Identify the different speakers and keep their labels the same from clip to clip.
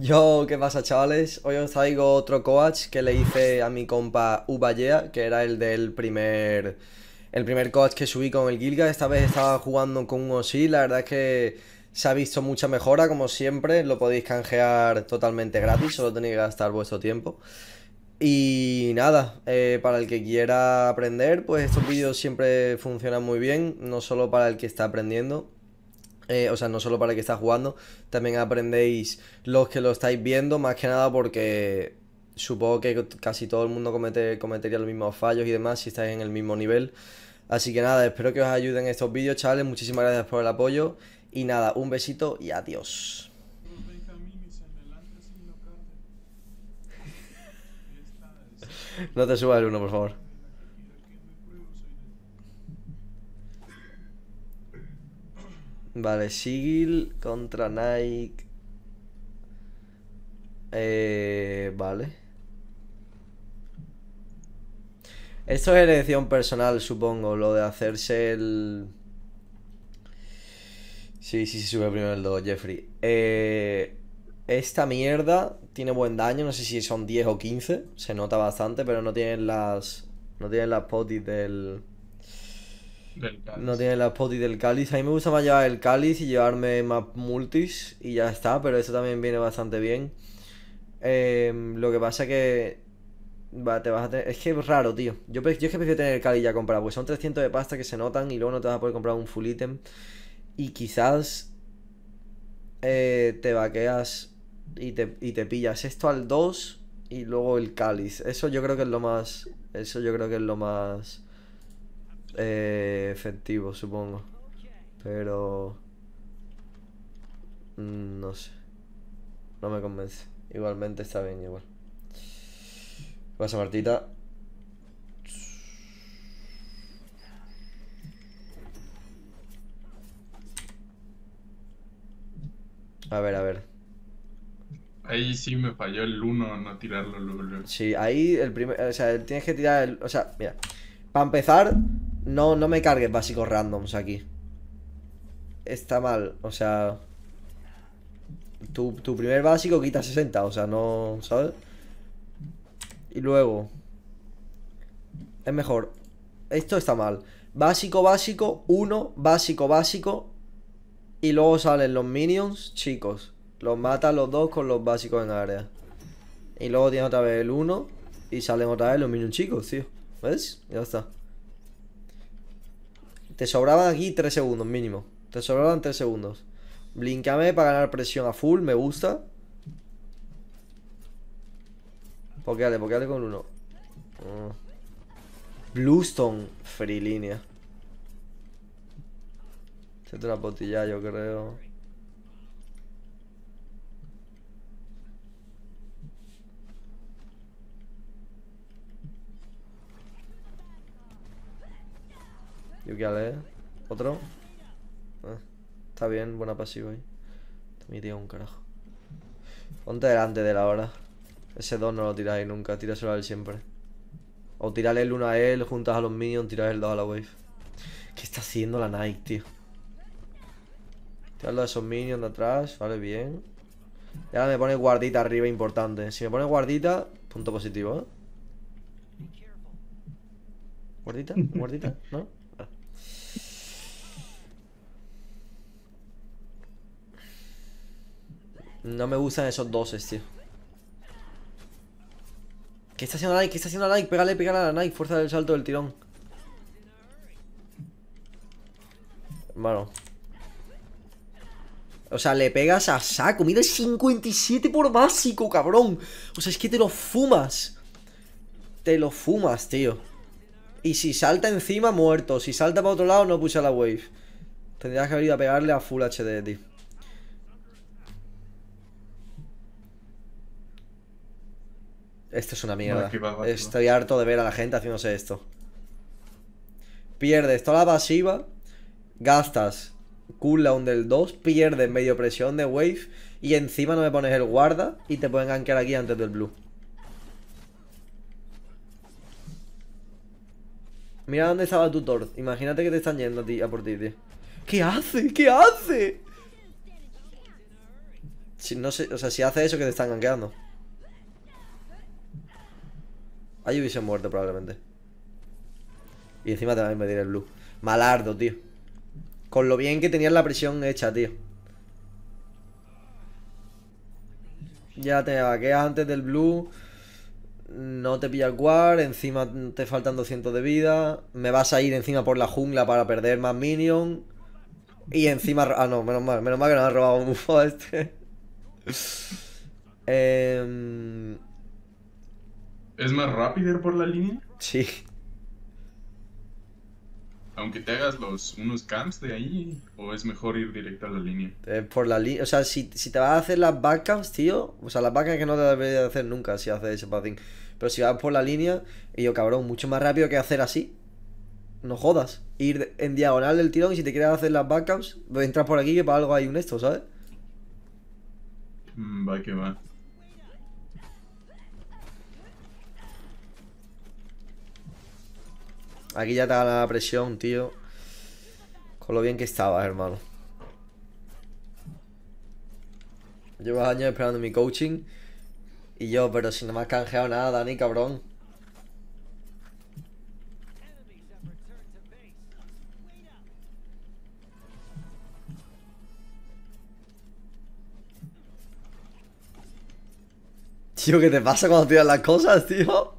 Speaker 1: Yo, ¿qué pasa, chavales? Hoy os traigo otro coach que le hice a mi compa Uballea, que era el del primer. El primer coach que subí con el Gilga. Esta vez estaba jugando con un Osi. La verdad es que se ha visto mucha mejora, como siempre. Lo podéis canjear totalmente gratis, solo tenéis que gastar vuestro tiempo. Y nada, eh, para el que quiera aprender, pues estos vídeos siempre funcionan muy bien, no solo para el que está aprendiendo, eh, o sea, no solo para el que está jugando, también aprendéis los que lo estáis viendo, más que nada porque supongo que casi todo el mundo comete, cometería los mismos fallos y demás si estáis en el mismo nivel. Así que nada, espero que os ayuden estos vídeos, chavales. Muchísimas gracias por el apoyo. Y nada, un besito y adiós. No te subas el uno, por favor. Vale, Sigil contra Nike. Eh, vale. Esto es elección personal, supongo, lo de hacerse el... Sí, sí, sí, sube primero el 2, Jeffrey. Eh, esta mierda tiene buen daño, no sé si son 10 o 15, se nota bastante, pero no tienen las... No tienen las potis del... No tiene la poti del cáliz. A mí me gusta más llevar el cáliz y llevarme más multis y ya está, pero eso también viene bastante bien. Em, lo que pasa que te vas a tener... Es que es raro, tío. Yo, yo es que prefiero tener el cáliz ya comprado, porque son 300 de pasta que se notan y luego no te vas a poder comprar un full item. Y quizás eh, te vaqueas y te, y te pillas esto al 2 y luego el cáliz. Eso yo creo que es lo más... Eso yo creo que es lo más eh, efectivo, supongo. Pero... Mm, no sé. No me convence. Igualmente está bien, igual. Pasa Martita. A ver, a ver.
Speaker 2: Ahí sí me falló el 1 no tirarlo luego.
Speaker 1: Sí, ahí el primer. O sea, tienes que tirar el. O sea, mira. Para empezar, no, no me cargues básicos randoms aquí. Está mal, o sea... Tu, tu primer básico quita 60, o sea, no... ¿Sabes? Y luego... Es mejor. Esto está mal. Básico, básico, uno, básico, básico. Y luego salen los minions, chicos. Los mata los dos con los básicos en área. Y luego tiene otra vez el uno. Y salen otra vez los minions chicos, tío. ¿Ves? Ya está. Te sobraban aquí 3 segundos mínimo. Te sobraban 3 segundos. Blinkame para ganar presión a full, me gusta. Pokeale, pokeale con uno. Oh. Bluestone, free línea. Se te una botilla, yo creo. Yukiale, Otro. Ah, está bien, buena pasiva ahí. Mi tío un carajo. Ponte delante de la hora. Ese 2 no lo tiráis nunca, tíraselo a él siempre. O tirale el 1 a él, juntas a los minions, tiras el 2 a la wave. ¿Qué está haciendo la Nike, tío? Tirarlo a esos minions de atrás, vale, bien. Y ahora me pone guardita arriba, importante. Si me pone guardita, punto positivo, ¿eh? ¿Guardita? ¿Guardita? ¿No? No me gustan esos doses, tío. ¿Qué está haciendo Nike? ¿Qué está haciendo Nike? Pégale, pégale a la Nike. Fuerza del salto del tirón. Bueno. O sea, le pegas a saco. Mira el 57 por básico, cabrón. O sea, es que te lo fumas. Te lo fumas, tío. Y si salta encima, muerto. Si salta para otro lado, no puse la wave. Tendrías que haber ido a pegarle a Full HD, tío. Esto es una mierda. Estoy harto de ver a la gente haciéndose esto. Pierdes toda la pasiva, gastas cooldown del 2, pierdes medio presión de wave y encima no me pones el guarda y te pueden gankear aquí antes del blue. Mira dónde estaba el tutor. Imagínate que te están yendo a ti a por ti, tío. ¿Qué hace? ¿Qué hace? Si no sé, o sea, si hace eso que te están gankeando. Ahí hubiese muerto probablemente. Y encima te va a invadir el blue. Malardo, tío. Con lo bien que tenías la presión hecha, tío. Ya te vaqueas antes del blue. No te pillas guard. Encima te faltan 200 de vida. Me vas a ir encima por la jungla para perder más minion. Y encima... Ah, no, menos mal. Menos mal que no me ha robado un bufo este. Em,
Speaker 2: ¿Es más rápido ir por la línea?
Speaker 1: sí.
Speaker 2: Aunque te hagas los unos camps de ahí, o es mejor ir directo a la línea.
Speaker 1: Eh, por la línea. O sea, si, si te vas a hacer las backups, tío. O sea, las backups que no te deberías hacer nunca si haces ese pathing. Pero si vas por la línea, y yo, cabrón, mucho más rápido que hacer así. No jodas. Ir en diagonal del tirón y si te quieres hacer las backups, pues entras por aquí que para algo hay un esto, ¿sabes?
Speaker 2: Mm, va que va.
Speaker 1: Aquí ya te gana la presión, tío. Con lo bien que estabas, hermano. Llevas años esperando mi coaching. Y yo, pero si no me has canjeado nada, Dani, cabrón. Tío, ¿qué te pasa cuando tiras las cosas, tío?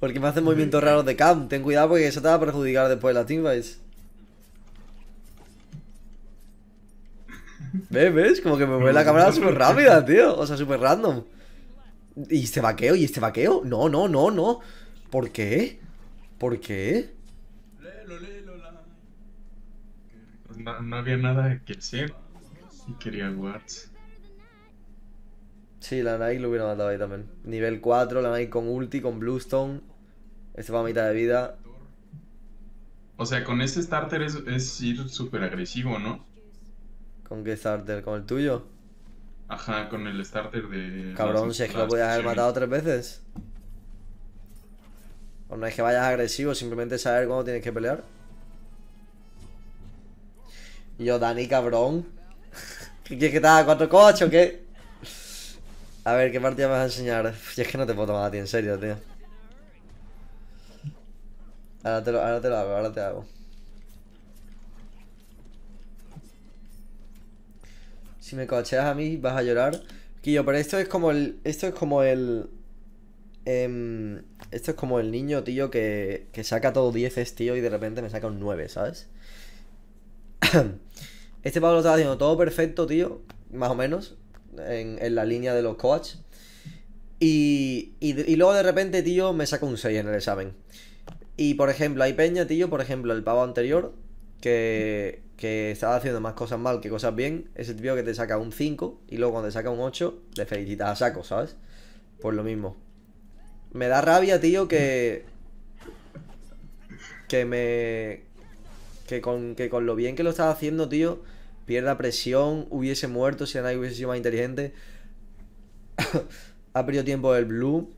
Speaker 1: Porque me hacen movimientos raros de cam. Ten cuidado porque eso te va a perjudicar después de la teamfights. ¿Ves? ¿Ves? Como que me mueve la cámara súper rápida, tío. O sea, súper random. ¿Y este vaqueo? ¿Y este vaqueo? No, no, no, no. ¿Por qué? ¿Por qué?
Speaker 2: Lelo, lelo, la. No, no había nada que hacer. Y quería wards.
Speaker 1: Sí, la Nike lo hubiera matado ahí también. Nivel 4, la Nike con ulti, con Bluestone. Este va a mitad de vida.
Speaker 2: O sea, con ese starter es, es ir súper agresivo, ¿no?
Speaker 1: ¿Con qué starter? ¿Con el tuyo?
Speaker 2: Ajá, con el starter de.
Speaker 1: Cabrón, si es que lo podías haber matado tres veces. O no es que vayas agresivo, simplemente saber cuándo tienes que pelear. Y yo, Dani, cabrón. ¿Qué quieres que te haga cuatro coches o qué? A ver, ¿qué partida me vas a enseñar? Y es que no te puedo tomar a ti en serio, tío. Ahora te lo, ahora te lo hago, ahora te hago. Si me cocheas a mí, vas a llorar. Quillo, pero esto es como el. Esto es como el. em, esto es como el niño, tío, que, que saca todo 10 tío, y de repente me saca un 9, ¿sabes? Este Pablo estaba haciendo todo perfecto, tío, más o menos, en, en la línea de los coach. Y, y luego de repente, tío, me saca un 6 en el examen. Y por ejemplo, hay Peña, tío, por ejemplo, el pavo anterior, que, que estaba haciendo más cosas mal que cosas bien. Ese tío que te saca un 5 y luego cuando te saca un 8, le felicitas a saco, ¿sabes? Por lo mismo. Me da rabia, tío, que. Que me. Que con, que con lo bien que lo estaba haciendo, tío, pierda presión, hubiese muerto si nadie hubiese sido más inteligente. ha perdido tiempo el blue.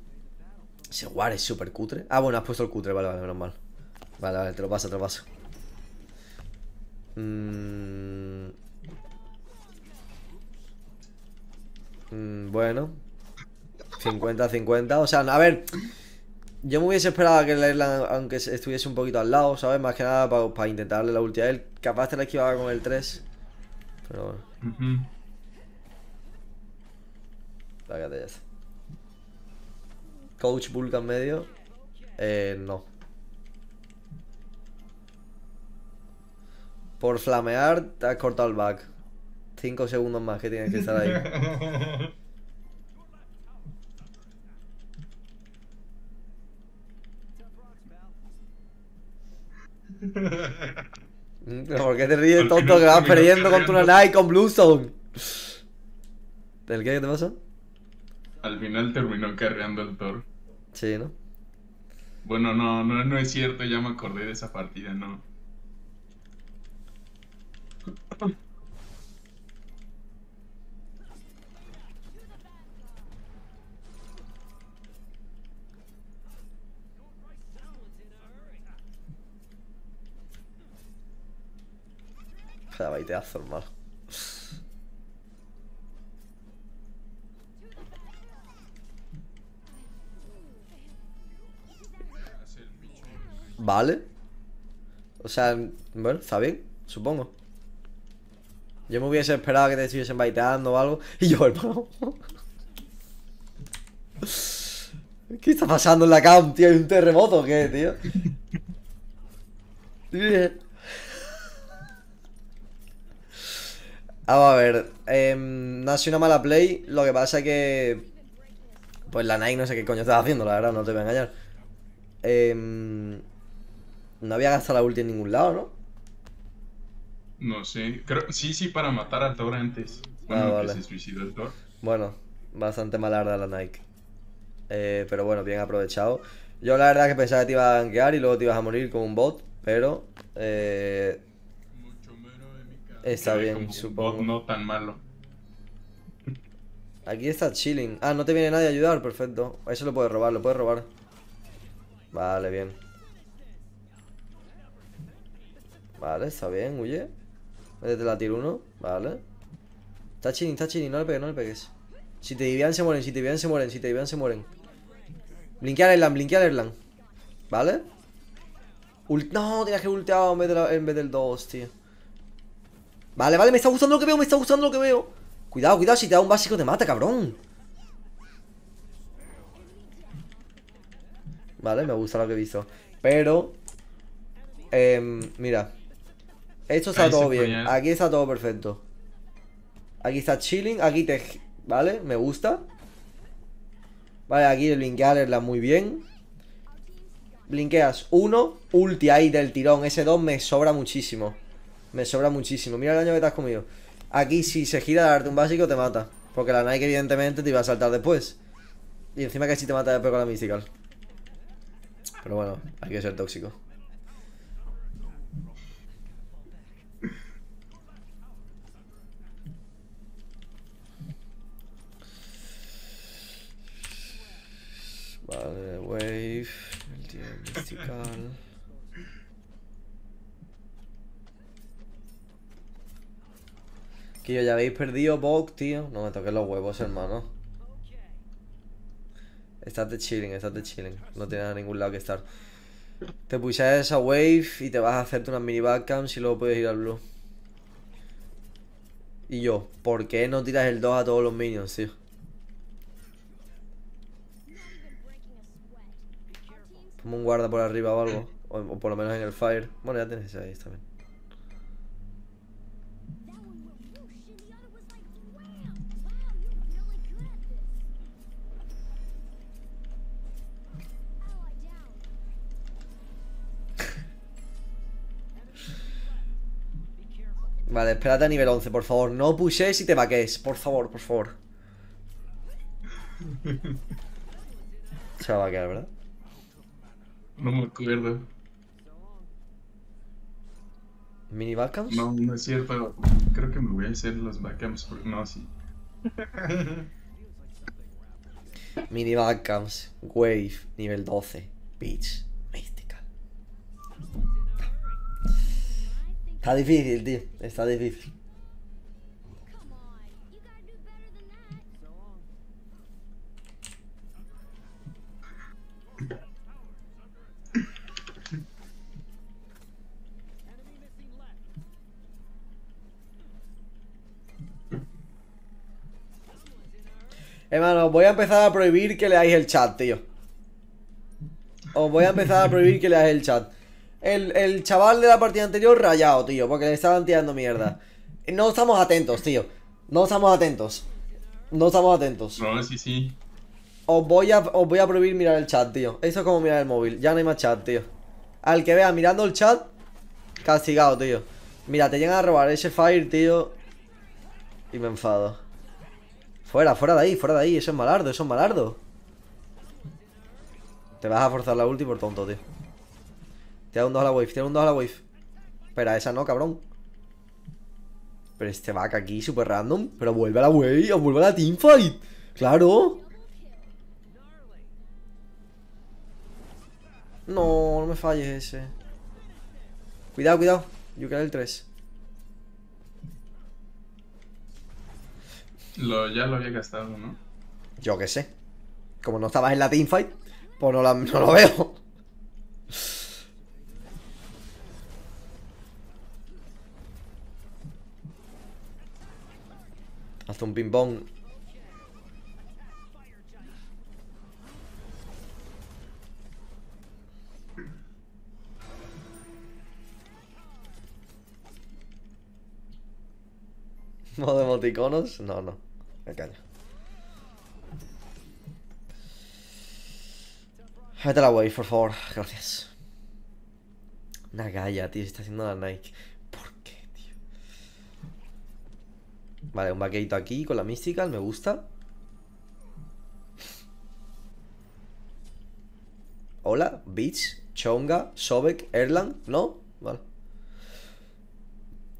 Speaker 1: Ese war es súper cutre. Ah, bueno, has puesto el cutre, vale, vale, menos mal. Vale, vale, te lo paso, te lo paso. Mm. Mm, bueno. 50-50. O sea, a ver. Yo me hubiese esperado que el aunque estuviese un poquito al lado, ¿sabes? Más que nada para, intentar darle la ulti a él. Capaz te la esquivaba con el 3. Pero bueno,
Speaker 2: Ujú.
Speaker 1: lágate ya está. Coach Vulcan medio. Eh, no. Por flamear, te has cortado el back. 5 segundos más que tienes que estar ahí. Mm, ¿Pero ¿Por qué te ríes, tonto? Que vas perdiendo contra una. Nike con Bluestone. ¿El qué? ¿Qué te pasa?
Speaker 2: Al final terminó carreando el Thor.
Speaker 1: Sí, ¿no?
Speaker 2: Bueno, no, no, no es cierto, ya me acordé de esa partida, no.
Speaker 1: Se la baiteazo, hermano. Vale. O sea, bueno, está bien, supongo. Yo me hubiese esperado que te estuviesen baiteando o algo. Y yo, hermano. ¿Qué está pasando en la camp, tío? Hay un terremoto, ¿qué, tío? Vamos a ver. Eh, no ha sido una mala play. Lo que pasa es que. Pues la Nike no sé qué coño estaba haciendo, la verdad, no te voy a engañar. Eh, no había gastado la ulti en ningún lado, ¿no?
Speaker 2: No sé. Creo, sí, sí, para matar al Thor antes.
Speaker 1: Ah,
Speaker 2: Bueno,
Speaker 1: vale.
Speaker 2: que se suicidó el Thor.
Speaker 1: Bueno, bastante malarda la Nike. Eh, pero bueno, bien aprovechado. Yo la verdad que pensaba que te ibas a gankear y luego te ibas a morir con un bot, pero eh,
Speaker 2: Mucho menos de mi cara.
Speaker 1: Está bien,
Speaker 2: como un
Speaker 1: supongo.
Speaker 2: bot No tan malo.
Speaker 1: aquí está chilling. Ah, no te viene nadie a ayudar, perfecto. Eso lo puedes robar, lo puedes robar. Vale, bien. Vale, está bien, huye. Métete la tier 1, vale. Está chilling, está chilling, no le pegues, no le pegues. Si te divían se mueren, si te divían se mueren, si te divían se mueren. Blinkear Erlang, blinkear Erlang. ¿Vale? Ult- no, tenías que ultear en vez, de la- en vez del 2, tío. Vale, vale, me está gustando lo que veo, me está gustando lo que veo. Cuidado, cuidado, si te da un básico te mata, cabrón. Vale, me gusta lo que he visto. Pero... em, mira. Esto está
Speaker 2: Ahí
Speaker 1: todo bien.
Speaker 2: ya.
Speaker 1: Aquí está todo perfecto. Aquí está chilling, aquí te... Vale, me gusta. Vale, aquí el blinkearla muy bien. Blinkeas uno, ulti ahí del tirón. Ese 2 me sobra muchísimo. Me sobra muchísimo. Mira el daño que te has comido. Aquí si se gira a darte un básico te mata. Porque la Nike evidentemente te iba a saltar después. Y encima que si te mata después con la Mystical. Pero bueno, hay que ser tóxico. Vale, wave. El tío Mystical. Yo ya habéis perdido Bog, tío. No me toques los huevos, hermano. Estate chilling, estate chilling. No tienes a ningún lado que estar. Te pusas esa wave y te vas a hacerte unas mini backcams y luego puedes ir al blue. Y yo, ¿por qué no tiras el 2 a todos los minions, tío? Ponme un guarda por arriba o algo. O, o por lo menos en el fire. Bueno, ya tienes ese ahí también. Vale, espérate a nivel 11, por favor. No pushes y te vaques. Por favor, por favor. Se va a vaquear, ¿verdad?
Speaker 2: No me acuerdo.
Speaker 1: ¿Mini backcams?
Speaker 2: No, no es cierto. Creo que me voy a hacer los backups. porque- No, sí.
Speaker 1: Mini backcams. Wave, nivel 12. Beach. Mystical. Está difícil, tío. Está difícil. Hermano, voy a empezar a prohibir que leáis el chat, tío. Os voy a empezar a prohibir que leáis el chat. El, el chaval de la partida anterior rayado, tío, porque le estaban tirando mierda. No estamos atentos, tío. No estamos atentos. No estamos atentos.
Speaker 2: No, sí, sí.
Speaker 1: Os voy a, os voy a prohibir mirar el chat, tío. Eso es como mirar el móvil. Ya no hay más chat, tío. Al que vea mirando el chat, castigado, tío. Mira, te llegan a robar ese fire, tío. Y me enfado. Fuera, fuera de ahí, fuera de ahí. Eso es malardo, eso es malardo. Te vas a forzar la ulti por tonto, tío. Tira un 2 a la wave, tira un 2 a la wave. Espera, esa no, cabrón. Pero este vaca aquí, súper random. Pero vuelve a la wave, vuelve a la teamfight. Claro. No, no me falles ese. Cuidado, cuidado. Yo quiero el 3.
Speaker 2: Lo, ya lo había gastado, ¿no?
Speaker 1: Yo qué sé. Como no estabas en la teamfight, pues no, la- no lo veo. Hace un ping-pong. ¿Modo emoticonos? No, no. Me caño. Vete la wave, por favor. Gracias. Una galla, tío. Se está haciendo la Nike. ¿Por qué, tío? Vale, un vaqueito aquí con la Mystical. Me gusta. Hola, Beach, Chonga, Sobek, Erlang. ¿No? Vale.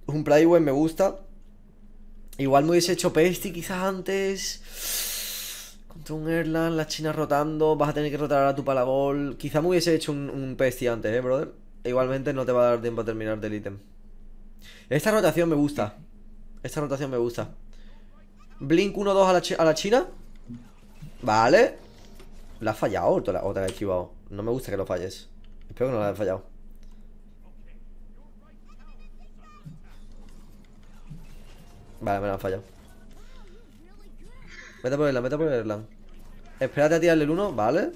Speaker 1: Un Pryway me gusta. Igual me hubiese hecho Pesty quizás antes. Contra un Erlang, la China rotando. Vas a tener que rotar a tu palagol. Quizás me hubiese hecho un, un Pesty antes, eh, brother. Igualmente no te va a dar tiempo a terminar del ítem. Esta rotación me gusta. Esta rotación me gusta. Blink 1-2 a, la a la China. Vale. ¿La has fallado o te la, o te la esquivado? No me gusta que lo falles. Espero que no la hayas fallado. Vale, me la han fallado. Vete por el mete por el Erlang. Espérate a tirarle el 1, vale.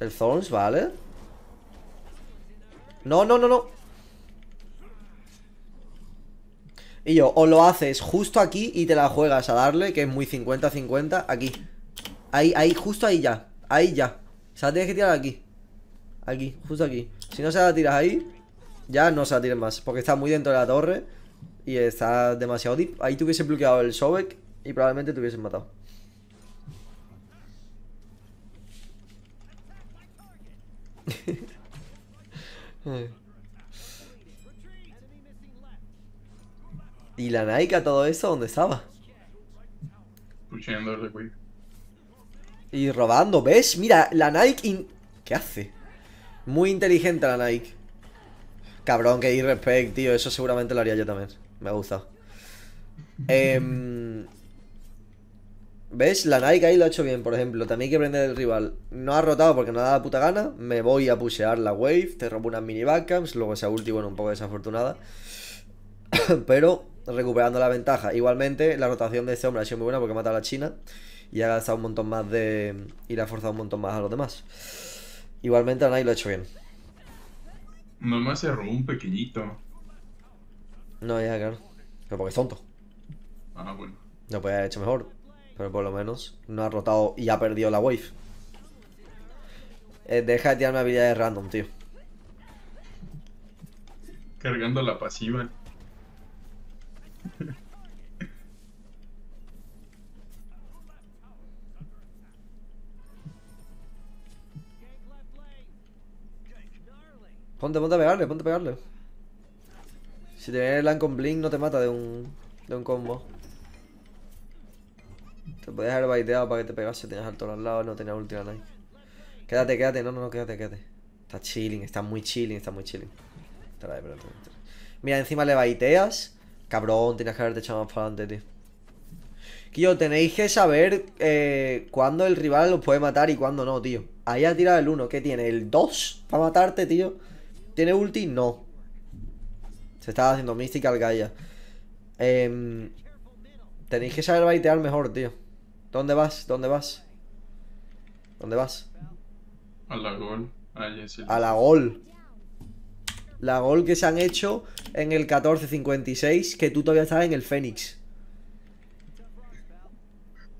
Speaker 1: El Thorns, vale. No, no, no, no. Y yo, o lo haces justo aquí y te la juegas a darle, que es muy 50-50, aquí. Ahí, ahí, justo ahí ya. Ahí ya. O sea, tienes que tirar aquí. Aquí, justo aquí. Si no se la tiras ahí, ya no se la tires más. Porque está muy dentro de la torre y está demasiado deep. Ahí te hubiese bloqueado el Sobek y probablemente te hubiesen matado. ¿Y la Nike a todo eso dónde estaba?
Speaker 2: Pusheándole, güey.
Speaker 1: Y robando, ¿ves? Mira, la Nike... in- ¿Qué hace? Muy inteligente la Nike. Cabrón, que irrespect, tío. Eso seguramente lo haría yo también. Me ha gustado. Em, ¿Ves? La Nike ahí lo ha hecho bien, por ejemplo. También hay que prender el rival. No ha rotado porque no da la puta gana. Me voy a pushear la wave. Te robo unas mini backcamps. Luego esa ulti, bueno, un poco desafortunada. Pero recuperando la ventaja. Igualmente, la rotación de este hombre ha sido muy buena porque mata a la China. Y ha gastado un montón más de. Y le ha forzado un montón más a los demás. Igualmente, Nike lo ha hecho bien.
Speaker 2: Nomás se robó un pequeñito.
Speaker 1: No, ya, claro. Pero porque es tonto.
Speaker 2: Ah, bueno.
Speaker 1: Lo podía haber hecho mejor. Pero por lo menos no ha rotado y ha perdido la wave. Eh, deja de tirarme habilidades random, tío.
Speaker 2: Cargando la pasiva.
Speaker 1: Ponte, ponte a pegarle, ponte a pegarle. Si te viene el Lan con Blink no te mata de un, de un combo. Te podías haber baiteado para que te pegase, tenías alto al lado, no tenías última Nike. Quédate, quédate, no, no, no, quédate, quédate. Está chilling, está muy chilling, está muy chilling. Mira, encima le baiteas. Cabrón, tienes que haberte echado más para adelante, tío. Tío, tenéis que saber eh, cuándo el rival los puede matar y cuándo no, tío. Ahí ha tirado el 1, ¿qué tiene? ¿El 2 para matarte, tío? ¿Tiene ulti? No. Se estaba haciendo Mystical Gaia. Em, tenéis que saber baitear mejor, tío. ¿Dónde vas? ¿Dónde vas? ¿Dónde vas?
Speaker 2: A la gol.
Speaker 1: A la gol. La gol que se han hecho en el 1456, que tú todavía estás en el Fénix.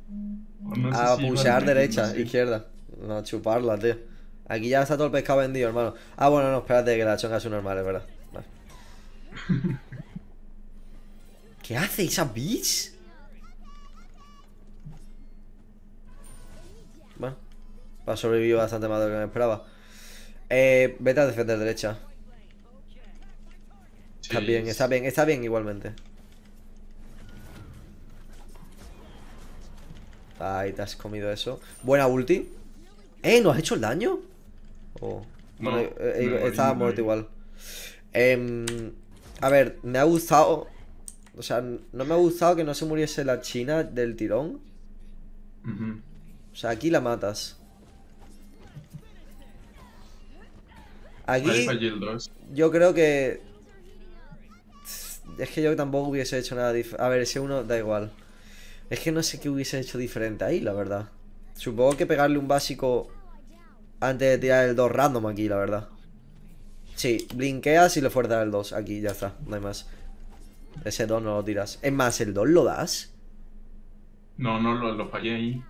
Speaker 2: No sé
Speaker 1: A
Speaker 2: si
Speaker 1: pulsear derecha, izquierda. No, a chuparla, tío. Aquí ya está todo el pescado vendido, hermano. Ah, bueno, no, espérate que la chonga es un normal, es verdad. Vale. ¿Qué hace esa bitch? Bueno, ha sobrevivido bastante más de lo que me esperaba. Eh, vete a defender derecha. Está bien, está bien, está bien igualmente. Ay, te has comido eso. Buena ulti. ¿Eh? ¿No has hecho el daño? Oh.
Speaker 2: No,
Speaker 1: Bueno, eh, eh,
Speaker 2: morí,
Speaker 1: estaba muerto igual. Em, a ver, me ha gustado. O sea, no me ha gustado que no se muriese la china del tirón. O sea, aquí la matas.
Speaker 2: Ahí
Speaker 1: Aquí
Speaker 2: fallé el 2.
Speaker 1: yo creo que Es que yo tampoco hubiese hecho nada diferente. A ver, ese uno da igual. Es que no sé qué hubiese hecho diferente ahí, la verdad. Supongo que pegarle un básico antes de tirar el 2 random aquí, la verdad. Sí, blinqueas y le fuerzas el 2. Aquí, ya está, no hay más. Ese 2 no lo tiras. Es más, ¿el 2 lo das?
Speaker 2: No, no, lo, lo fallé ahí.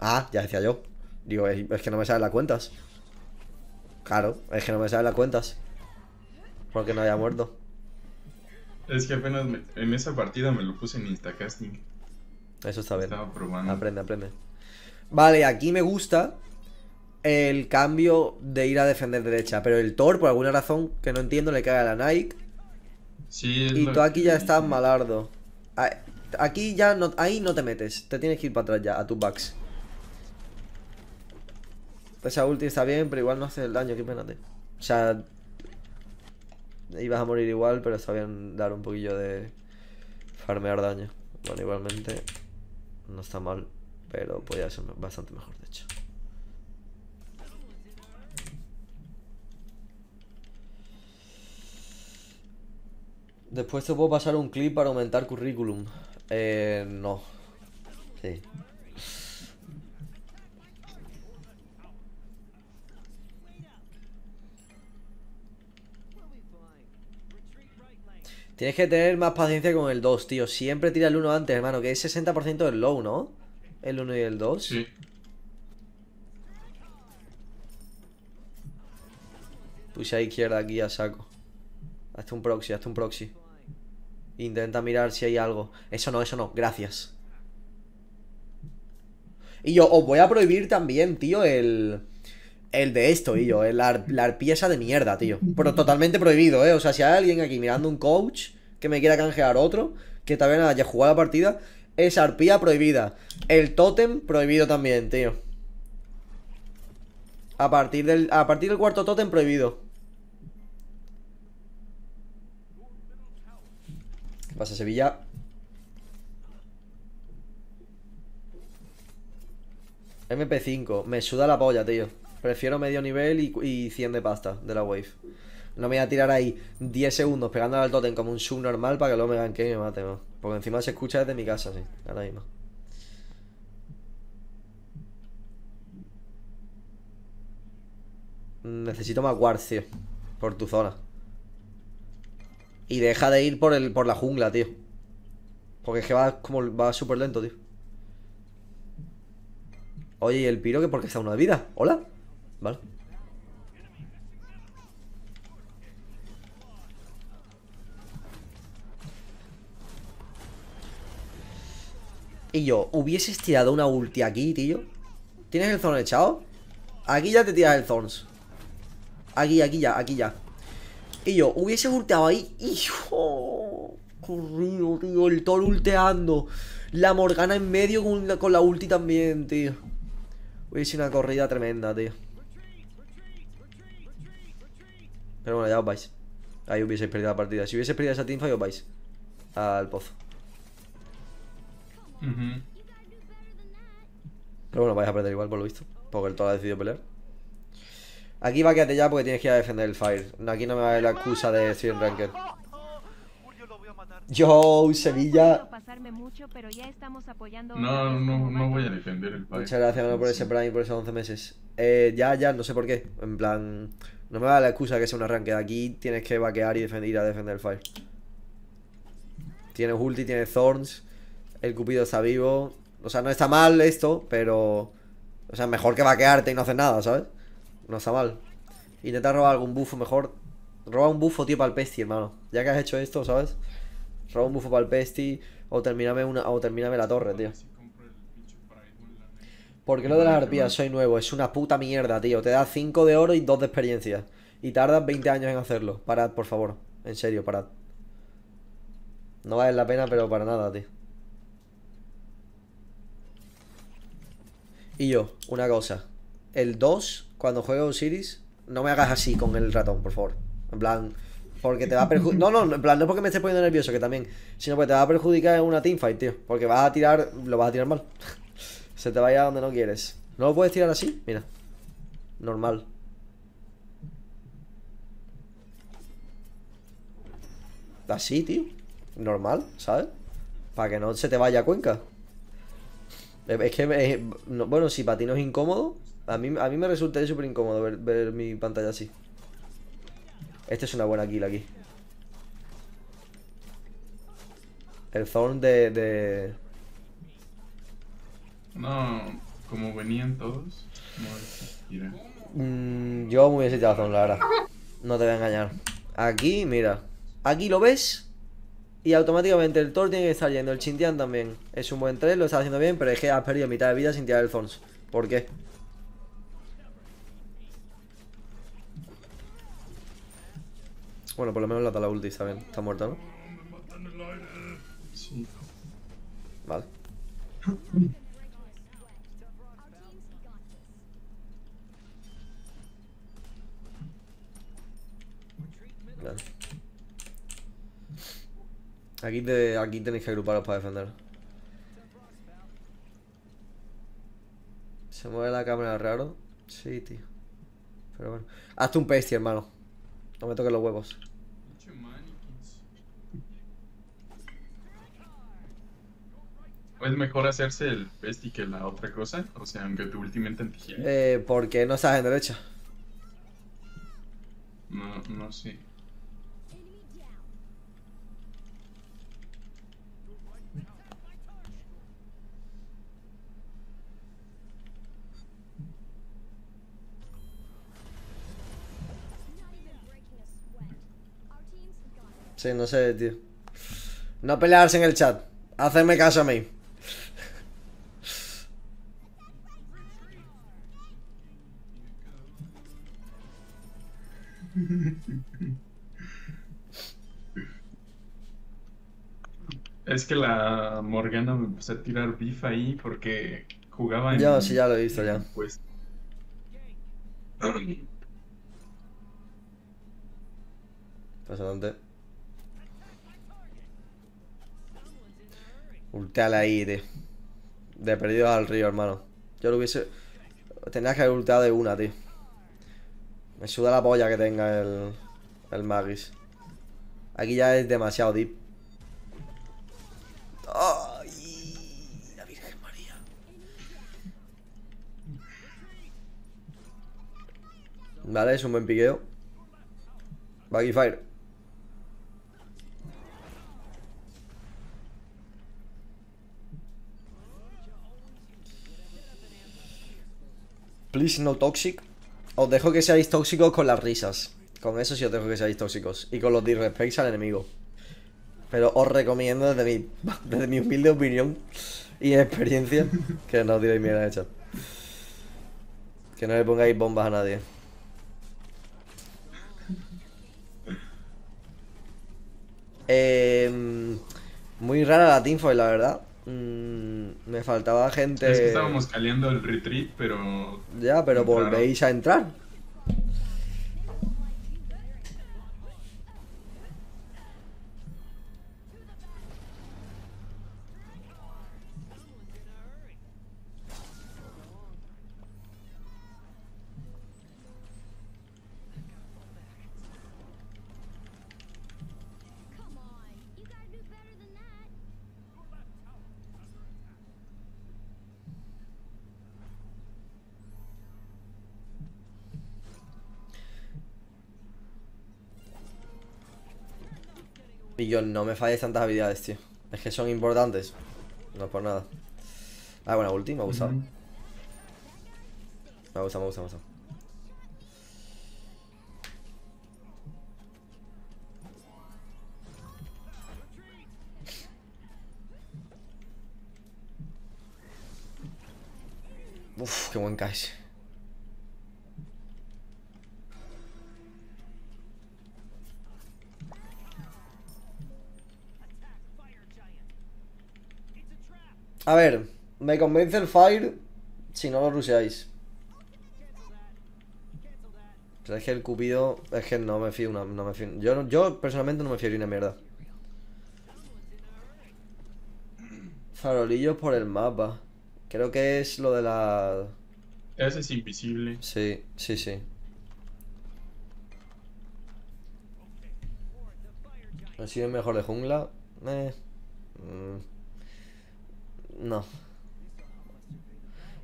Speaker 1: Ah, ya decía yo. Digo, es, es que no me salen las cuentas. Claro, es que no me salen las cuentas. Porque no había muerto.
Speaker 2: Es que apenas me- en esa partida me lo puse en Instacasting.
Speaker 1: Eso está bien.
Speaker 2: Estaba probando.
Speaker 1: Aprende, aprende. Vale, aquí me gusta el cambio de ir a defender derecha. Pero el Thor, por alguna razón que no entiendo, le cae a la Nike.
Speaker 2: Sí, es
Speaker 1: Y tú aquí
Speaker 2: que
Speaker 1: ya estás malardo. Ah, Aquí ya no, ahí no te metes. Te tienes que ir para atrás ya, a tus backs. Esa ulti está bien, pero igual no hace el daño, qué pena. O sea, ibas a morir igual, pero bien dar un poquillo de farmear daño. Bueno, igualmente no está mal, pero podría ser bastante mejor, de hecho. Después te puedo pasar un clip para aumentar currículum. Eh, no. Sí. Tienes que tener más paciencia con el 2, tío. Siempre tira el 1 antes, hermano, que es 60% del low, ¿no? El 1 y el 2.
Speaker 2: Sí.
Speaker 1: Puse a izquierda aquí a saco. Hazte un proxy, hazte un proxy. Intenta mirar si hay algo. Eso no, eso no, gracias. Y yo os voy a prohibir también, tío, el. El de esto, y yo, el ar- la arpía esa de mierda, tío. Pero totalmente prohibido, ¿eh? O sea, si hay alguien aquí mirando un coach que me quiera canjear otro, que también haya jugado la partida, es arpía prohibida. El tótem prohibido también, tío. A partir del, a partir del cuarto tótem prohibido. ¿Qué pasa, Sevilla? MP5, me suda la polla, tío. Prefiero medio nivel y, y 100 de pasta de la wave. No me voy a tirar ahí 10 segundos pegándole al totem como un sub normal para que luego me ganque y me mate, ¿no? Porque encima se escucha desde mi casa, sí, ahora mismo. Necesito más wards, tío. Por tu zona. Y deja de ir por el por la jungla, tío. Porque es que va como va súper lento, tío. Oye, ¿y el piro que porque está de vida? ¿Hola? Vale. Y yo, hubieses tirado una ulti aquí, tío. ¿Tienes el zone echado? Aquí ya te tiras el zones. Aquí, aquí ya, aquí ya. Y yo, hubiese ulteado ahí. ¡Hijo! Corrido, tío. El Thor ulteando. La Morgana en medio con la, con la ulti también, tío. Hubiese una corrida tremenda, tío. Pero bueno, ya os vais. Ahí hubieseis perdido la partida. Si hubieseis perdido esa teamfight, os vais. Al pozo. Pero bueno, vais a perder igual por lo visto. Porque el Thor ha decidido pelear. Aquí va quédate ya porque tienes que ir a defender el Fire. Aquí no me va a dar la excusa de estoy en Ranked. Yo, Sevilla.
Speaker 2: No, no, no voy a defender el país.
Speaker 1: Muchas gracias mano, por ese Prime y por esos 11 meses. Eh, ya, ya, no sé por qué. En plan, no me va a dar la excusa que sea un arranque. Aquí tienes que vaquear y defender, a defender el Fire. Tienes ulti, tienes Thorns. El Cupido está vivo. O sea, no está mal esto, pero. O sea, mejor que vaquearte y no hacer nada, ¿sabes? No está mal. Intenta robar algún bufo mejor. Roba un bufo, tío, para el Pesti, hermano. Ya que has hecho esto, ¿sabes? Roba un bufo para el Pesti. O termíname una. O termíname la torre, tío.
Speaker 2: Si compro el pinche Pride, la neta.
Speaker 1: ¿Por qué lo de las arpías? Soy nuevo, es una puta mierda, tío. Te da 5 de oro y 2 de experiencia. Y tardas 20 años en hacerlo. Parad, por favor. En serio, parad. No vale la pena, pero para nada, tío. Y yo, una cosa. El 2, cuando juegue Osiris, no me hagas así con el ratón, por favor. En plan, porque te va a perjudicar. No, no, en plan, no porque me estés poniendo nervioso, que también. Sino porque te va a perjudicar en una teamfight, tío. Porque vas a tirar. Lo vas a tirar mal. Se te vaya donde no quieres. ¿No lo puedes tirar así? Mira. Normal. Así, tío. normal, ¿sabes? Para que no se te vaya a Cuenca. Es que, bueno, si para ti no es incómodo, a mí, a mí me resulta súper incómodo ver, ver mi pantalla así. Esta es una buena kill aquí. El Thorn de, de...
Speaker 2: No, como venían todos, no existirá.
Speaker 1: Mm, yo muy bien Thorn, la verdad. No te voy a engañar. Aquí, mira. Aquí lo ves. Y automáticamente el Thor tiene que estar yendo. El Chintian también. Es un buen 3, lo está haciendo bien, pero es que has perdido mitad de vida sin tirar el Thorns. ¿Por qué? Bueno, por lo menos la tala ulti está bien. Está muerta, ¿no?
Speaker 2: Sí.
Speaker 1: Vale. Aquí, te, aquí tenéis que agruparos para defender. ¿Se mueve la cámara raro? Sí, tío. Pero bueno. Hazte un pasty, hermano. No me toques los huevos.
Speaker 2: Pinche mannequins. ¿O es mejor hacerse el bestie que la otra cosa? O sea, aunque tu ultimate anti
Speaker 1: Eh, ¿por qué no estás en derecha?
Speaker 2: No, no sé.
Speaker 1: Sí, no sé, tío. No pelearse en el chat. Hacerme caso a mí.
Speaker 2: Es que la Morgana me empezó a tirar beef ahí porque jugaba en.
Speaker 1: Yo sí, ya lo he visto ya.
Speaker 2: Pues.
Speaker 1: Impresionante. Ulteale ahí, tío. De perdido al río, hermano. Yo lo hubiese. Tenías que haber ulteado de una, tío. Me suda la polla que tenga el. El Magis. Aquí ya es demasiado deep. ¡Ay! La Virgen María. Vale, es un buen piqueo. Baggy Fire. Please no toxic. Os dejo que seáis tóxicos con las risas. Con eso sí os dejo que seáis tóxicos. Y con los disrespects al enemigo. Pero os recomiendo desde mi, desde mi humilde opinión y experiencia que no tiréis mierda en el chat. Que no le pongáis bombas a nadie. Eh, muy rara la teamfight, la verdad. Mm, me faltaba gente.
Speaker 2: Es que estábamos caleando el retreat, pero.
Speaker 1: Ya, pero volvéis a entrar. Y yo no me falles tantas habilidades, tío. Es que son importantes. No por nada. Ah, bueno, ulti, me ha gustado. Me ha gustado, me ha gustado, me ha gustado. Uf, qué buen caes. A ver, me convence el Fire si no lo rusheáis. Pero es que el Cupido, es que no me fío, una- no, me fío. Yo, yo personalmente no me fío ni una mierda. Farolillos por el mapa. Creo que es lo de la...
Speaker 2: Ese es invisible.
Speaker 1: Sí, sí, sí. ¿Ha sido el mejor de jungla? Eh. mm, No.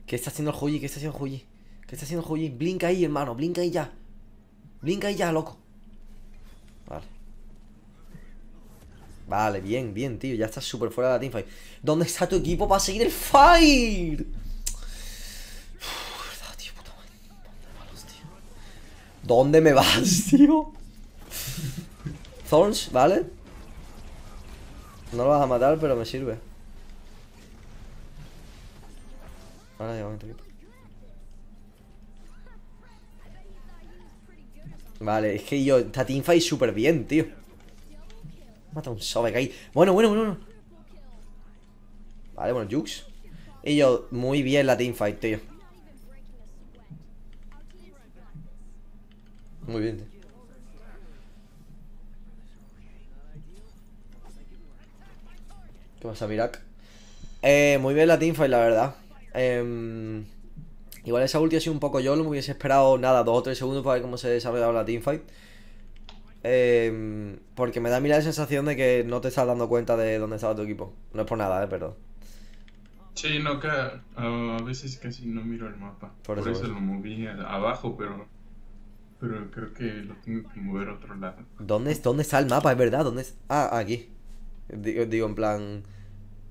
Speaker 1: ¿Qué está haciendo el Huyi? ¿Qué está haciendo el? ¿Qué está haciendo el Huyi? Blinka ahí, hermano. Blinka ahí ya. Blinka ahí ya, loco. Vale. Vale, bien, bien, tío. Ya estás súper fuera de la teamfight. ¿Dónde está tu equipo para seguir el? Uf, verdad, tío, puta. ¿Dónde me vas, tío? Thorns, ¿vale? No lo vas a matar, pero me sirve. Ahora ya, momento. Vale, es que yo, esta teamfight súper bien, tío. Mata un Sobek ahí. Bueno, bueno, bueno. bueno. Vale, bueno, Jux. Y yo, muy bien la teamfight, tío. Muy bien, tío. ¿Qué pasa, Mirak? Eh, muy bien la teamfight, la verdad. Em, igual esa ulti ha sido un poco yo, lo me hubiese esperado nada, dos o tres segundos para ver cómo se desarrollaba la teamfight. Em, porque me da a mí la sensación de que no te estás dando cuenta de dónde estaba tu equipo. No es por nada, eh, pero.
Speaker 2: Sí, no, ca- a veces casi no miro el mapa.
Speaker 1: Por
Speaker 2: Por,
Speaker 1: eso,
Speaker 2: lo moví abajo, pero pero creo que lo tengo que mover a otro lado.
Speaker 1: ¿Dónde, ¿Dónde está el mapa? Es verdad, ¿dónde es? Ah, aquí. Digo, digo en plan.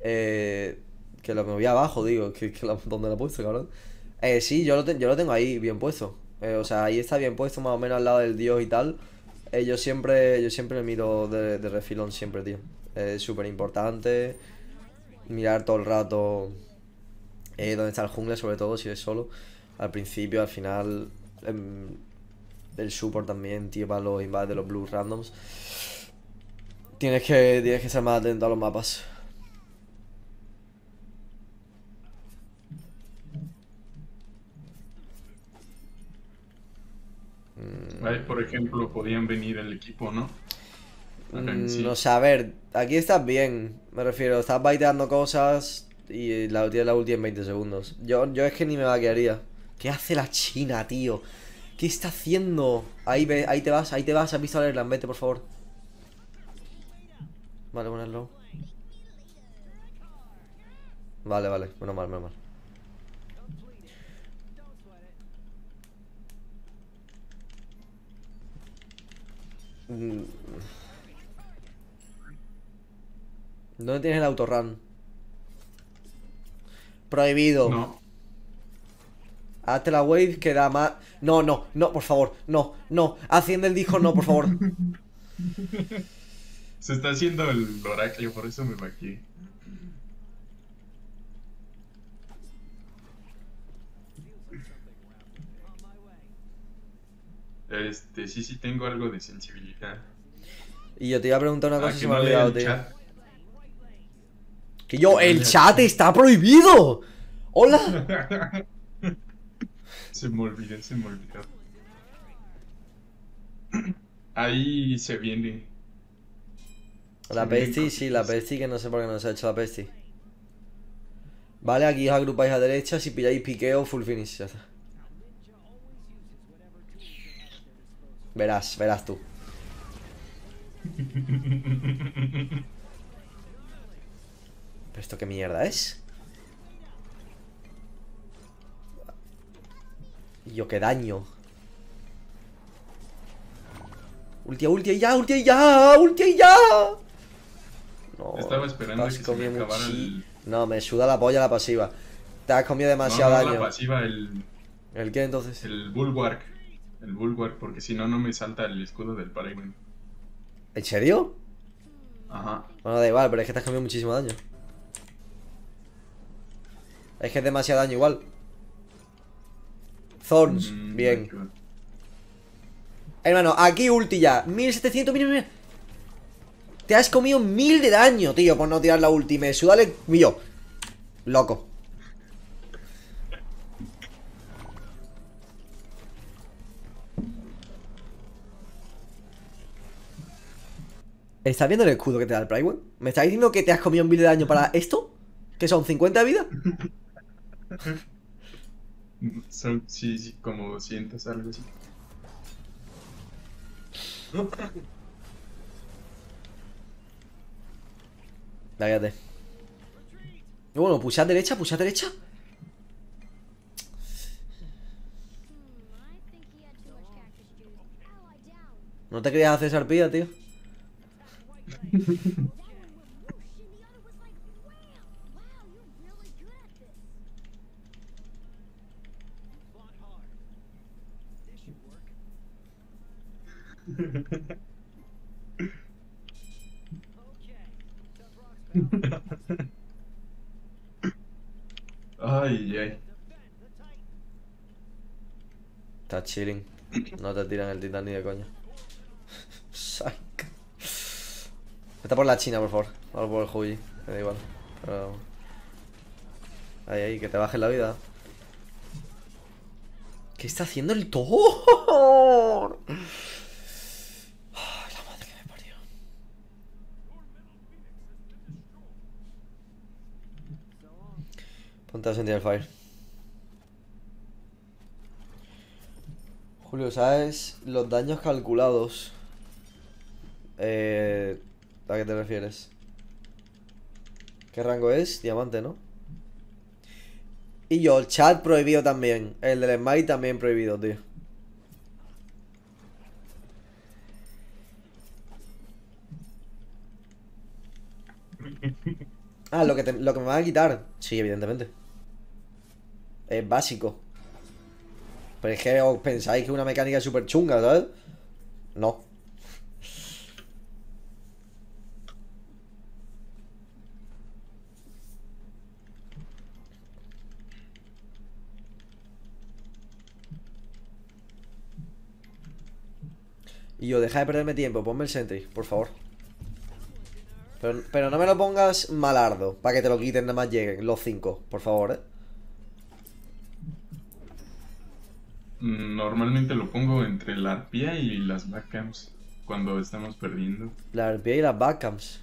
Speaker 1: Eh, que lo moví abajo, digo. Que, que lo- ¿Dónde lo he puesto, cabrón? Eh, sí, yo lo, te- yo lo tengo ahí bien puesto. Eh, o sea, ahí está bien puesto, más o menos al lado del dios y tal. Eh, yo siempre, yo siempre me miro de, de refilón, siempre, tío. Es súper importante mirar todo el rato eh, dónde está el jungla, sobre todo si es solo. Al principio, al final. em, el support también, tío, para los invades de los blues randoms. Tienes que, tienes que estar más atento a los mapas.
Speaker 2: Por ejemplo, podían venir el equipo, ¿no? Sí.
Speaker 1: Mm, No sé, a ver, aquí estás bien, me refiero, estás baiteando cosas y la tienes la ulti en 20 segundos. Yo, yo es que ni me vaquearía. ¿Qué hace la China, tío? ¿Qué está haciendo? Ahí, ve, ahí te vas, ahí te vas, has visto a Erland, vete por favor. Vale, ponerlo. Vale, vale, menos mal, menos mal. ¿Dónde tienes el autorun? Prohibido.
Speaker 2: No,
Speaker 1: Hazte la wave que da más. No, no, no, por favor. No, no. Haciendo el disco, no, por favor.
Speaker 2: se está haciendo el oráculo, por eso me vaqué. Este, sí, sí tengo algo de sensibilidad.
Speaker 1: Y yo te iba a preguntar una
Speaker 2: Ah,
Speaker 1: cosa
Speaker 2: que
Speaker 1: se me ha olvidado, tío. Que yo, el chat está prohibido. Hola.
Speaker 2: se me olvidó, se me olvidó. Ahí se viene.
Speaker 1: La pesti, sí, la pesti que no sé por qué no se ha hecho la pesti. Vale, aquí os agrupáis a derecha, si pilláis piqueo, full finish, ya está. Verás, verás tú. ¿Pero esto qué mierda es? Y yo, qué daño. Ultia, ultia y ya, ultia y ya, ultia y ya. No,
Speaker 2: Estaba esperando que se me acabara el-
Speaker 1: No, me suda la polla la pasiva. Te has comido
Speaker 2: No,
Speaker 1: demasiado
Speaker 2: no,
Speaker 1: daño.
Speaker 2: la pasiva, el,
Speaker 1: ¿El qué entonces?
Speaker 2: el bulwark. El bulwark, porque si no, no me salta el escudo del Paragon.
Speaker 1: ¿En serio?
Speaker 2: Ajá.
Speaker 1: Bueno, da igual, pero es que te has comido muchísimo daño. Es que es demasiado daño igual. Thorns,
Speaker 2: Mm,
Speaker 1: bien. Hermano, aquí ulti ya. 1700, mira, mira. Te has comido mil de daño, tío, por no tirar la ulti. Me suda el mío. Loco. ¿Estás viendo el escudo que te da el Prime? ¿Me estás diciendo que te has comido mil de daño para esto? ¿Que son 50 de vida?
Speaker 2: Son, sí, sí, como 200, algo así.
Speaker 1: Váyate. Bueno, pulsad derecha, pulsad derecha. No te querías hacer sarpía, tío.
Speaker 2: Ay, ay.
Speaker 1: Está chilling. No te tiran el titán ni de coña. Está por la China, por favor. Vamos por el Huyi. Me da igual. Pero... Ahí, ahí, que te baje la vida. ¿Qué está haciendo el Thor? Ay, la madre que me parió. Ponte a sentir el fire. Julio, ¿sabes los daños calculados? Eh, ¿A qué te refieres? ¿Qué rango es? Diamante, ¿no? Y yo, el chat prohibido también. El del Smite también prohibido, tío. Ah, lo que, te- lo que me van a quitar. Sí, evidentemente. Es básico. Pero es que os pensáis que es una mecánica súper chunga, ¿sabes? No. Y yo, deja de perderme tiempo, ponme el sentry, por favor. Pero, pero no me lo pongas malardo, para que te lo quiten nada más lleguen los cinco, por favor, eh.
Speaker 2: Normalmente lo pongo entre la arpía y las backcams cuando estamos perdiendo.
Speaker 1: La arpía y las backcams.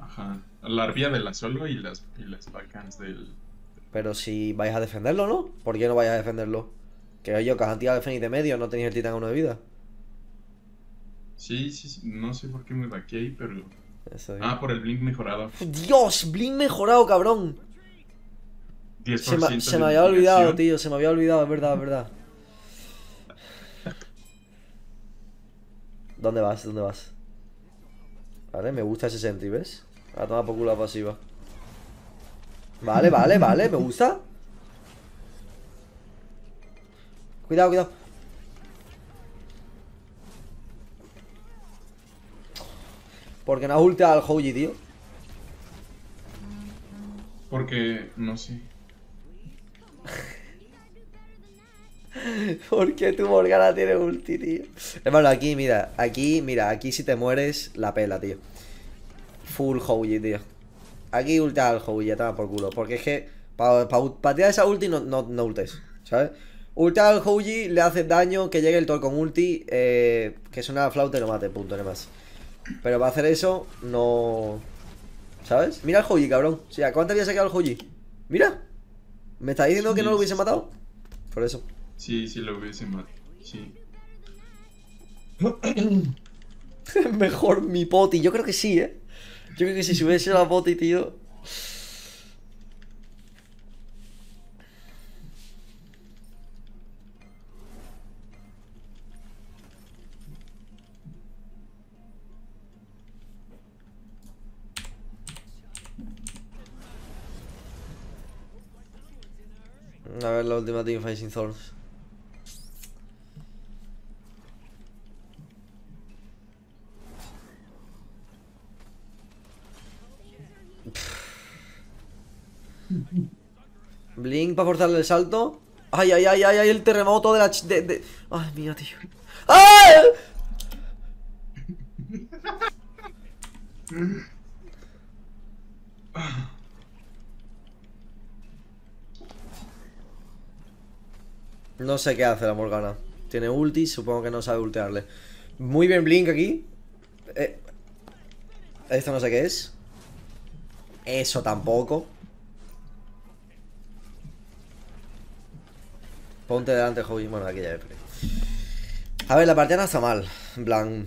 Speaker 2: Ajá. La arpía de la solo y las, y las backcams del...
Speaker 1: Pero si vais a defenderlo, ¿no? ¿Por qué no vais a defenderlo? Que yo, que el Fénix de medio, no tenéis el titán uno de vida.
Speaker 2: Sí, sí, sí, no sé por qué me vaqué ahí, pero...
Speaker 1: Eso.
Speaker 2: Ah, por el blink mejorado.
Speaker 1: Dios, Blink mejorado, cabrón.
Speaker 2: 10%
Speaker 1: Se me, se me había olvidado, tío, se me había olvidado, es verdad, es verdad. ¿Dónde vas? ¿Dónde vas? Vale, me gusta ese sentry, ¿ves? A tomar por culo la pasiva. Vale, vale, vale, me gusta. Cuidado, cuidado. Porque no has ulteado al Hoji, tío.
Speaker 2: Porque, no sé.
Speaker 1: ¿Por qué tu Morgana tiene ulti, tío? Hermano, aquí, mira, aquí, mira, aquí si te mueres, la pela, tío. Full Hoji, tío. Aquí ulta al Hoji, ya toma por culo. Porque es que, para tirar esa ulti, no, no, no ultes, ¿sabes? Ulta al Hoji, le hace daño, que llegue el Thor con ulti, eh, que suena la flauta y lo mate, punto, no más. Pero para hacer eso, no... ¿Sabes? Mira al Hoji, cabrón. O sea, ¿cuánto había sacado el Hoji? Mira. ¿Me está diciendo que no lo hubiese matado? Por eso.
Speaker 2: Sí, sí lo hubiese matado. Sí.
Speaker 1: Mejor mi poti, yo creo que sí, ¿eh? Yo creo que si se hubiese la poti, tío. A ver la última teamfight sin Thorns. Blink para forzarle el salto. Ay, ay, ay, ay, ay, el terremoto de la... ch- De, de- Ay, mía, tío. ¡Ay! No sé qué hace la Morgana. Tiene ulti, supongo que no sabe ultearle. Muy bien Blink aquí. Eh, esto no sé qué es. Eso tampoco. Ponte delante, Hobby. Bueno, aquí ya. A ver, la partida no está mal. En plan,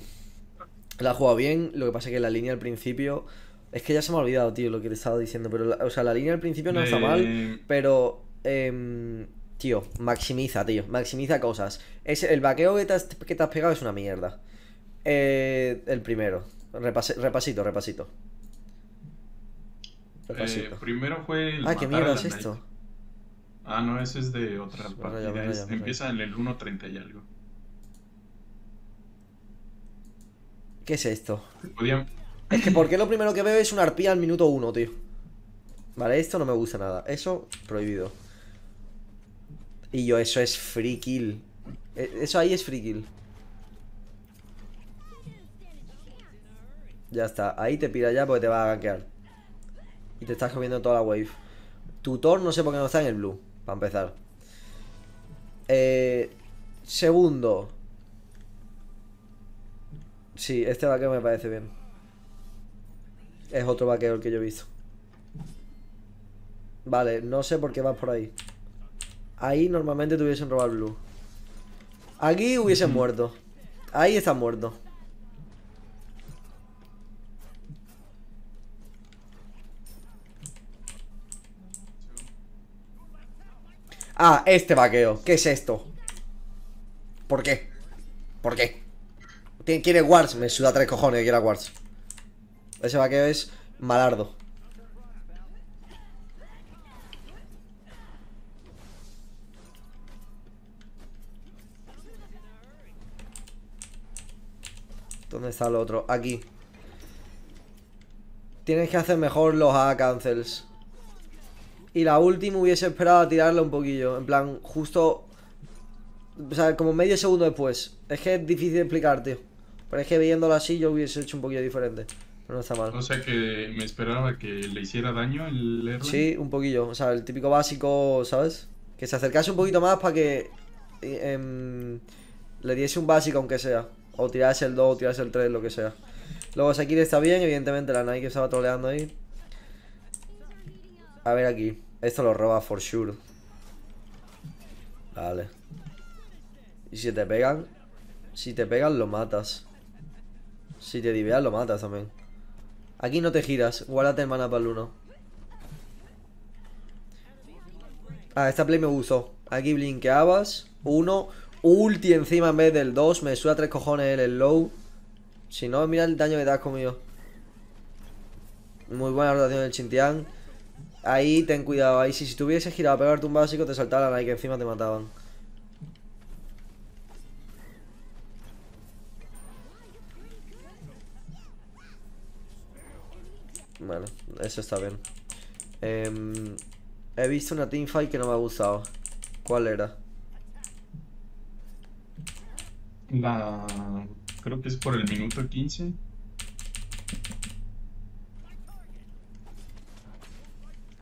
Speaker 1: la ha jugado bien. Lo que pasa es que la línea al principio Es que ya se me ha olvidado, tío, lo que te estaba diciendo. Pero, la- o sea, la línea al principio no está
Speaker 2: De-
Speaker 1: mal, pero. em, tío, maximiza, tío. Maximiza cosas. Es, el vaqueo que te, has, que te has pegado es una mierda. Eh, el primero. Repase- repasito, repasito.
Speaker 2: Eh,
Speaker 1: Repasito.
Speaker 2: primero fue el
Speaker 1: ah, ¿qué mierda
Speaker 2: la
Speaker 1: es esto?
Speaker 2: Ah, no, ese es de otra
Speaker 1: Me
Speaker 2: partida. empieza en el 1.30 y algo.
Speaker 1: ¿Qué es esto?
Speaker 2: Podían...
Speaker 1: Es que porque lo primero que veo es una arpía al minuto uno, tío. Vale, esto no me gusta nada. Eso, prohibido. Y yo, eso es free kill. E- Eso ahí es free kill. Ya está, ahí te pira ya porque te va a gankear. Y te estás comiendo toda la wave. Tutor no sé por qué no está en el blue, para empezar. Eh, segundo. Sí, este vaqueo me parece bien. Es otro vaqueo el que yo he visto. Vale, no sé por qué vas por ahí. Ahí normalmente te hubiesen robado el blue. Aquí hubiesen muerto. Ahí están muertos. Ah, este vaqueo. ¿Qué es esto? ¿Por qué? ¿Por qué? ¿Quién quiere Wars? Me suda tres cojones que quiera Wars. Ese vaqueo es malardo. ¿Dónde está el otro? Aquí. Tienes que hacer mejor los A cancels. Y la última hubiese esperado a tirarla un poquillo. En plan, justo. O sea, como medio segundo después. Es que es difícil de explicar, tío. Pero es que viéndolo así yo hubiese hecho un poquillo diferente. Pero no está mal.
Speaker 2: O sea que me esperaba que le hiciera daño el Erlang.
Speaker 1: Sí, un poquillo. O sea, el típico básico, ¿sabes? Que se acercase un poquito más para que eh, em, le diese un básico, aunque sea. O tirase el 2 o tirase el 3, lo que sea. Luego Sakir está bien, evidentemente la Nike estaba troleando ahí. A ver aquí. Esto lo roba for sure. Vale. Y si te pegan. Si te pegan, lo matas. Si te diveas, lo matas también. Aquí no te giras. Guárdate el mana para el 1. Ah, esta play me gustó. Aquí blinkeabas. Uno. Ulti encima en vez del 2. Me suda tres cojones el, el low. Si no, mira el daño que te has comido. Muy buena rotación del Chintian. Ahí ten cuidado. Ahí si, si tuviese girado a pegarte un básico, te saltaba la Nike encima te mataban. Bueno, eso está bien. Em, he visto una teamfight que no me ha gustado. ¿Cuál era?
Speaker 2: La... Creo que es por el minuto 15.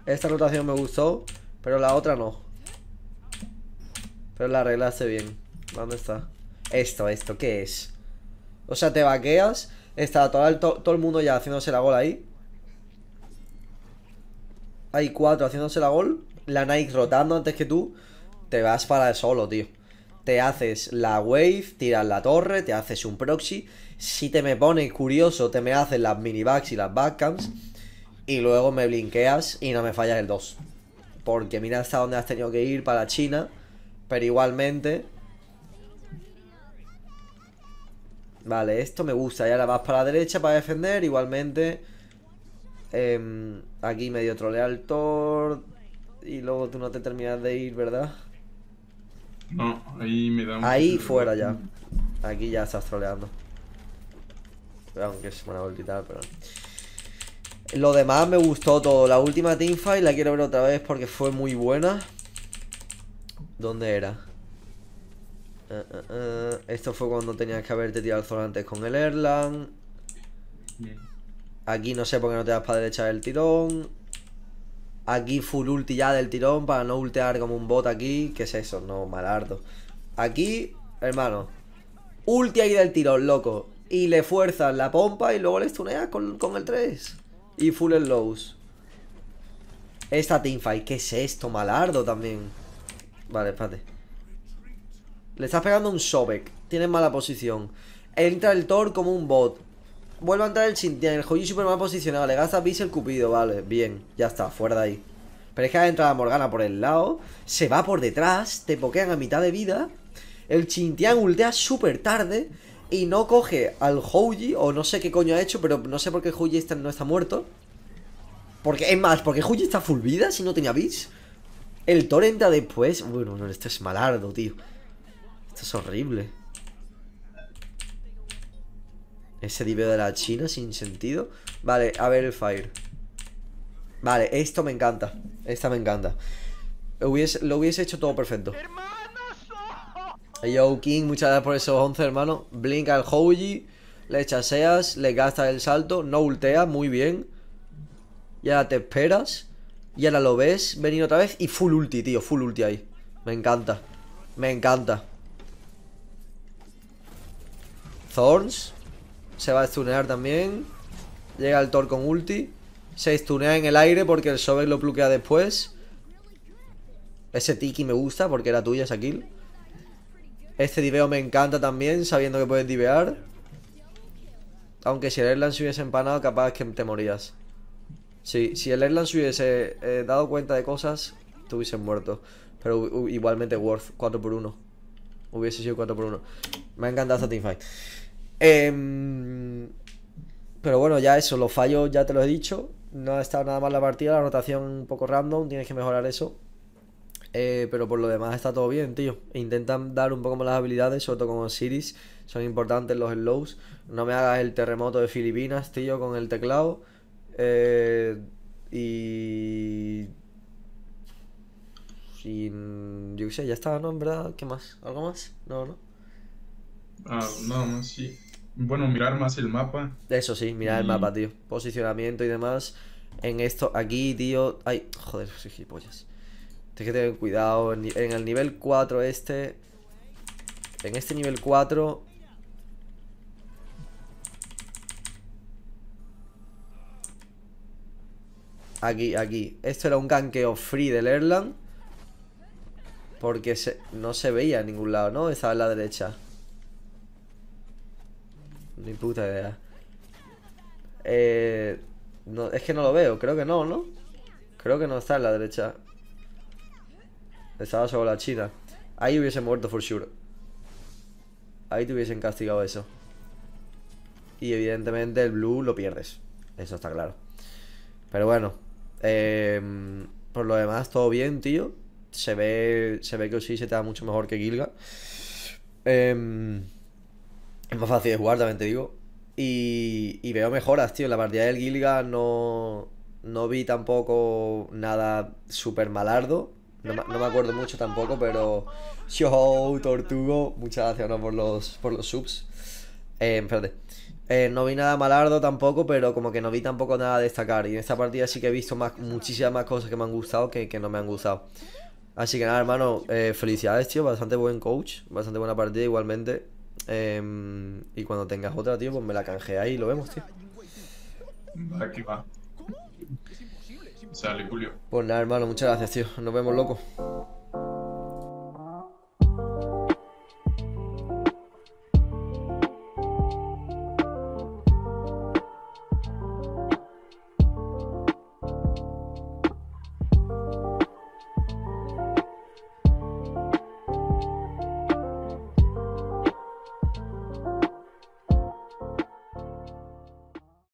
Speaker 1: Esta rotación me gustó, pero la otra no. Pero la arreglaste bien. ¿Dónde está? Esto, esto, ¿qué es? O sea, te vaqueas, está todo el, to- todo el mundo ya haciéndose la gol ahí. Hay cuatro haciéndose la gol. La Nike rotando antes que tú. Te vas para el solo, tío. Te haces la wave, tiras la torre, te haces un proxy. Si te me pones curioso, te me haces las minibacks y las backcams. Y luego me blinqueas y no me fallas el 2. Porque mira hasta dónde has tenido que ir para China. Pero igualmente. Vale, esto me gusta. Y ahora vas para la derecha para defender. Igualmente. em, aquí medio trolea el Thor. Y luego tú no te terminas de ir, ¿verdad?
Speaker 2: No, ahí me da un
Speaker 1: Ahí fuera ya. Aquí ya estás troleando. Aunque es buena vuelta y tal, pero. Lo demás me gustó todo. La última teamfight la quiero ver otra vez porque fue muy buena. ¿Dónde era? Eh, eh, eh, Esto fue cuando tenías que haberte tirado el Zoro antes con el Erlang. Aquí no sé por qué no te das para derecha del tirón. Aquí full ulti ya del tirón para no ultear como un bot aquí. ¿Qué es eso? No, malardo. Aquí, hermano. Ulti ahí del tirón, loco. Y le fuerzas la pompa y luego le stuneas con, con el 3. Y full el lows. Esta teamfight, ¿qué es esto? Malardo también. Vale, espérate. Le estás pegando un Sobek. Tienes mala posición. Entra el Thor como un bot. Vuelve a entrar el Chintian, el Hoyu super mal posicionado, le gasta Bis el Cupido, vale, bien, ya está, fuera de ahí. Pero es que ha entrado la Morgana por el lado, se va por detrás, te pokean a mitad de vida, el Chintian ultea súper tarde y no coge al Houji, o no sé qué coño ha hecho, pero no sé por qué Houji está, no está muerto. Porque, es más, porque Houji está full vida si no tenía Bis. El Thor entra después. Bueno, no, esto es malardo, tío. Esto es horrible. Ese diveo de la China sin sentido. Vale, a ver el Fire. Vale, esto me encanta. Esta me encanta. Hubiese- lo hubiese hecho todo perfecto. Yo, King, muchas gracias por esos 11, hermano. Blink al Houji. Le chaseas, le gastas el salto. No ultea, muy bien. Y ahora te esperas. Y ahora lo ves venir otra vez. Y full ulti, tío. Full ulti ahí. Me encanta. Me encanta. Thorns. Se va a stunear también. Llega el Thor con ulti. Se stunea en el aire porque el Sobek lo pluquea después. Ese Tiki me gusta porque era tuya esa kill. Este diveo me encanta también, sabiendo que puedes divear. Aunque si el Erlan se hubiese empanado, capaz que te morías. Sí, si el Erlan se hubiese eh, dado cuenta de cosas, te hubiesen muerto. Pero u- u- igualmente worth 4 por 1 Hubiese sido 4 por 1 Me ha encantado esta teamfight. Em, pero bueno, ya eso, los fallos ya te lo he dicho. No ha estado nada mal la partida, la rotación un poco random, tienes que mejorar eso. Eh, pero por lo demás está todo bien, tío. Intentan dar un poco más las habilidades, sobre todo con Osiris. Son importantes los slows. No me hagas el terremoto de Filipinas, tío, con el teclado. Eh, y... y... Yo qué sé, ya está, ¿no? En verdad, ¿qué más? ¿Algo más? No, no.
Speaker 2: Ah, nada más, sí. Bueno, mirar más el mapa.
Speaker 1: Eso sí, mira el mapa, tío. Posicionamiento y demás. En esto, aquí, tío. Ay, joder, soy gilipollas. Tienes que tener cuidado. En, el nivel 4 este. En este nivel 4. Aquí, aquí. Esto era un ganqueo free del Erlang. Porque se- no se veía en ningún lado, ¿no? Estaba en la derecha. Ni puta idea. Eh, es que no lo veo, creo que no, ¿no? Creo que no está en la derecha. Estaba sobre la china. Ahí hubiese muerto for sure. Ahí te hubiesen castigado eso. Y evidentemente el blue lo pierdes. Eso está claro. Pero bueno. em, por lo demás, todo bien, tío. Se ve, se ve que sí se te da mucho mejor que Gilga. Em, es más fácil de jugar, también te digo. Y, y veo mejoras, tío. En la partida del Gilga no, no vi tampoco nada súper malardo. No, no me acuerdo mucho tampoco, pero. Yo, Tortugo, muchas gracias ¿no? por, los, por los subs. Eh, espérate. Eh, no vi nada malardo tampoco, pero como que no vi tampoco nada a destacar. Y en esta partida sí que he visto más, muchísimas más cosas que me han gustado que, que no me han gustado. Así que nada, hermano, eh, felicidades, tío. Bastante buen coach, bastante buena partida igualmente. Em, y cuando tengas otra, tío, pues me la canjeas y lo vemos, tío.
Speaker 2: Va, que va. Sale, Julio.
Speaker 1: Pues nada, hermano, muchas gracias, tío. Nos vemos, loco.